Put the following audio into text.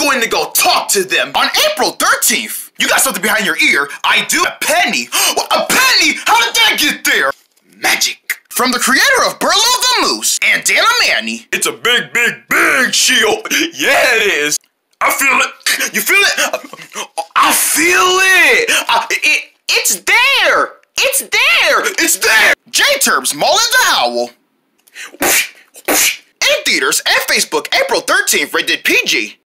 Going to go talk to them. On April 13th, you got something behind your ear. I do. A penny. A penny? How did that get there? Magic. From the creator of Burlo the Moose and Dana Manny. It's a big, big, big shield. Yeah, it is. I feel it. You feel it? I feel it. I, it it's there. It's there. It's there. Jayturb's, Molin the Owl. In theaters and Facebook, April 13th, rated PG.